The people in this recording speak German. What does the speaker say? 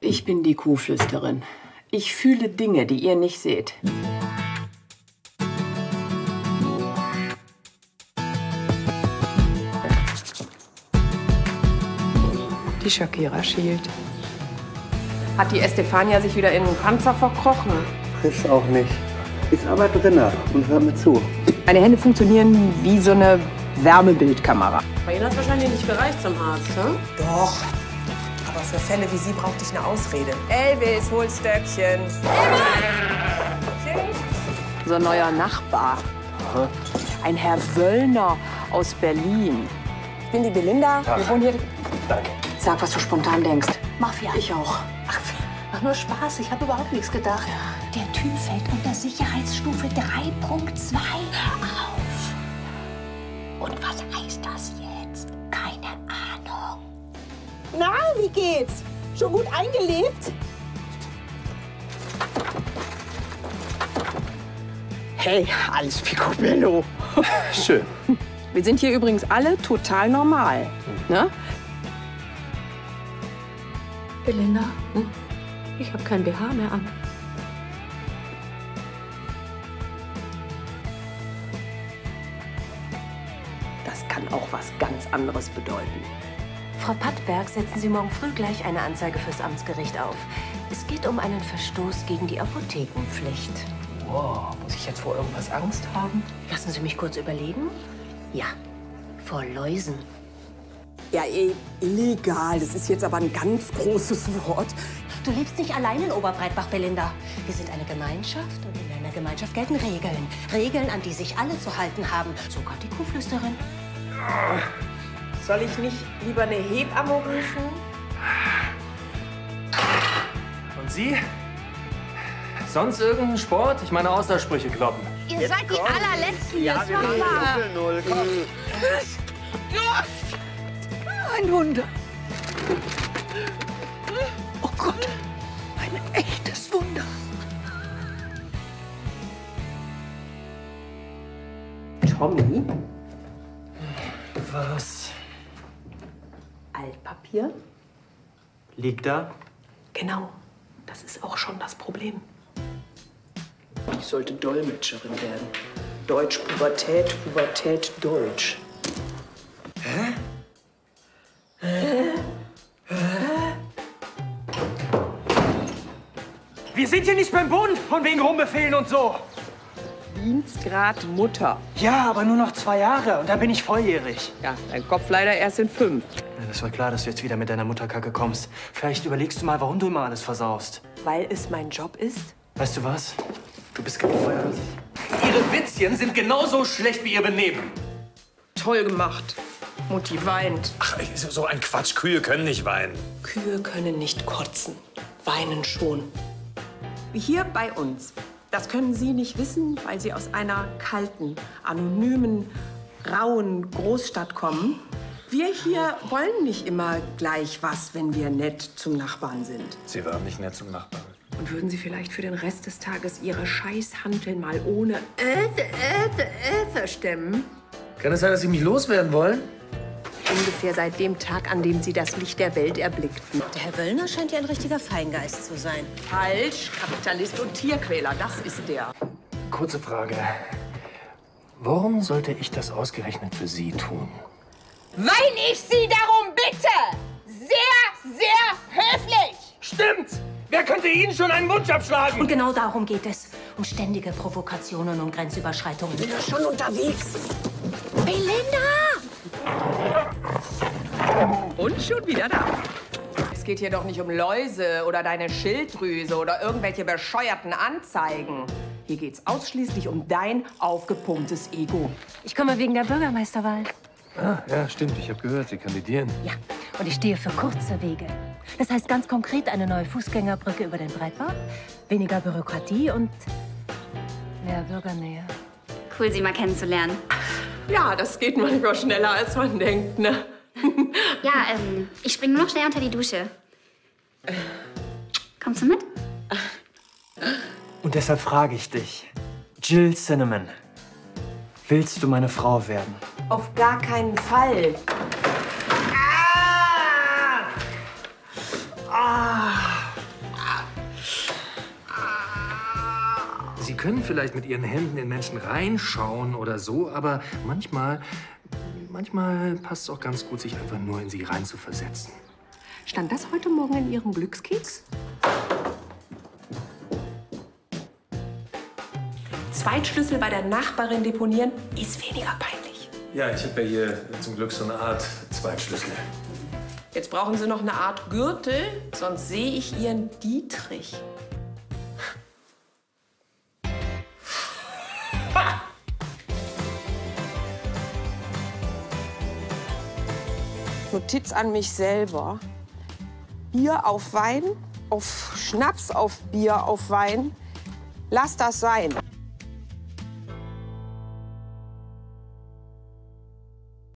Ich bin die Kuhflüsterin. Ich fühle Dinge, die ihr nicht seht. Die Shakira schielt. Hat die Estefania sich wieder in den Panzer verkrochen? Frisch auch nicht. Ist aber drinne und hör mir zu. Meine Hände funktionieren wie so eine Wärmebildkamera. Bei Ihnen hat es wahrscheinlich nicht gereicht zum Arzt, hm? Doch. Aber für Fälle wie Sie brauchte ich eine Ausrede. Elvis, hol Stöckchen. Unser neuer Nachbar. Ein Herr Wöllner aus Berlin. Ich bin die Belinda. Wir wohnen hier. Sag, was du spontan denkst. Mafia. Ich auch. Ach, war nur Spaß. Ich habe überhaupt nichts gedacht. Der Typ fällt unter Sicherheitsstufe 3.2 auf. Und was heißt Na, wie geht's? Schon gut eingelebt? Hey, alles picobello. Schön. Wir sind hier übrigens alle total normal. Ne? Belinda, hm? ich habe kein BH mehr an. Das kann auch was ganz anderes bedeuten. Frau Pattberg, setzen Sie morgen früh gleich eine Anzeige fürs Amtsgericht auf. Es geht um einen Verstoß gegen die Apothekenpflicht. Wow, muss ich jetzt vor irgendwas Angst haben? Lassen Sie mich kurz überlegen. Ja, vor Läusen. Ja, eh, illegal. Das ist jetzt aber ein ganz großes Wort. Du lebst nicht allein in Oberbreitbach, Belinda. Wir sind eine Gemeinschaft und in einer Gemeinschaft gelten Regeln. Regeln, an die sich alle zu halten haben. Sogar die Kuhflüsterin. Soll ich nicht lieber eine Hebamme rufen? Und Sie? Sonst irgendeinen Sport? Ich meine, Außersprüche kloppen. Ihr seid die allerletzten, jetzt mach mal. Null, komm. Ein Wunder. Oh Gott, ein echtes Wunder. Tommy? Was Altpapier? liegt da? Genau. Das ist auch schon das Problem. Ich sollte Dolmetscherin werden. Deutsch, Pubertät, Pubertät, Deutsch. Wir sind hier nicht beim Bund, von wegen Rumbefehlen und so. Dienstgrad Mutter. Ja, aber nur noch zwei Jahre und dann bin ich volljährig. Ja, dein Kopf leider erst in fünf. Das war klar, dass du jetzt wieder mit deiner Mutterkacke kommst. Vielleicht überlegst du mal, warum du immer alles versaust. Weil es mein Job ist? Weißt du was? Du bist gefeuert. Ihre Witzchen sind genauso schlecht wie ihr Benehmen. Toll gemacht. Mutti weint. Ach, so ein Quatsch. Kühe können nicht weinen. Kühe können nicht kotzen, weinen schon. Hier bei uns. Das können Sie nicht wissen, weil Sie aus einer kalten, anonymen, rauen Großstadt kommen. Wir hier wollen nicht immer gleich was, wenn wir nett zum Nachbarn sind. Sie waren nicht nett zum Nachbarn. Und würden Sie vielleicht für den Rest des Tages Ihre Scheißhanteln mal ohne Äthe, Äthe, Äthe stemmen? Kann es sein, dass Sie mich loswerden wollen? Ungefähr seit dem Tag, an dem Sie das Licht der Welt erblickten. Der Herr Wöllner scheint ja ein richtiger Feingeist zu sein. Falsch, Kapitalist und Tierquäler, das ist der. Kurze Frage. Warum sollte ich das ausgerechnet für Sie tun? Weil ich Sie darum bitte! Sehr, sehr höflich! Stimmt! Wer könnte Ihnen schon einen Wunsch abschlagen? Und genau darum geht es. Um ständige Provokationen und Grenzüberschreitungen. Schon unterwegs. Belinda! Und schon wieder da. Es geht hier doch nicht um Läuse oder deine Schilddrüse oder irgendwelche bescheuerten Anzeigen. Hier geht's ausschließlich um dein aufgepumptes Ego. Ich komme wegen der Bürgermeisterwahl. Ah, ja, stimmt. Ich habe gehört, Sie kandidieren. Ja, und ich stehe für kurze Wege. Das heißt ganz konkret eine neue Fußgängerbrücke über den Breitbach, weniger Bürokratie und mehr Bürgernähe. Cool, Sie mal kennenzulernen. Ja, das geht manchmal schneller, als man denkt, ne? Ja, ähm, ich springe nur noch schnell unter die Dusche. Kommst du mit? Und deshalb frage ich dich, Jill Cinnamon, willst du meine Frau werden? Auf gar keinen Fall. Sie können vielleicht mit Ihren Händen in Menschen reinschauen oder so, aber manchmal, manchmal passt es auch ganz gut, sich einfach nur in sie reinzuversetzen. Stand das heute Morgen in Ihrem Glückskeks? Zweitschlüssel bei der Nachbarin deponieren ist weniger peinlich. Ja, ich habe ja hier zum Glück so eine Art Zweitschlüssel. Jetzt brauchen Sie noch eine Art Gürtel, sonst sehe ich Ihren Dietrich. Notiz an mich selber. Bier auf Wein, auf Schnaps auf Bier auf Wein. Lass das sein.